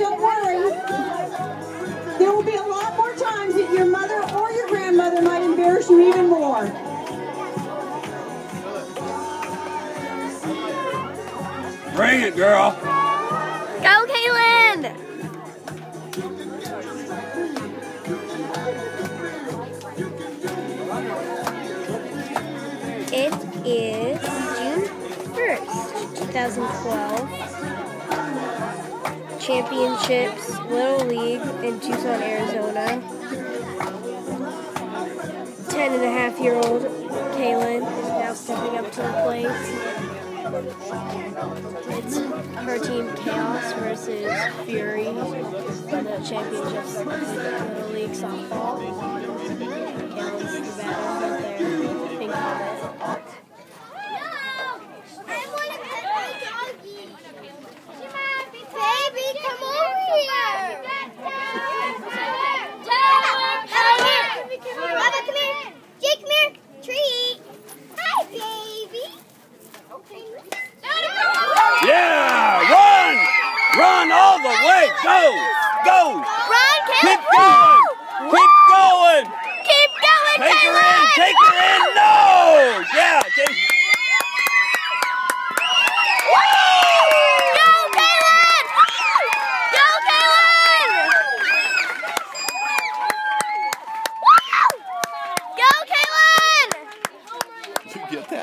don't worry. There will be a lot more times that your mother or your grandmother might embarrass you even more. Bring it, girl. Go, Caelan. It is June 1st, 2012. Championships, Little League in Tucson, Arizona. Ten and a half year old Caelan is now stepping up to the plate. It's her team Chaos versus Fury in the championships run! All the way! Go! Go!